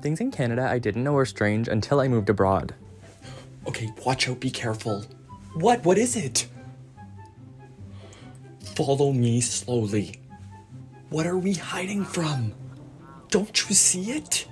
Things in Canada I didn't know were strange until I moved abroad. Okay, watch out, be careful. What? What is it? Follow me slowly. What are we hiding from? Don't you see it?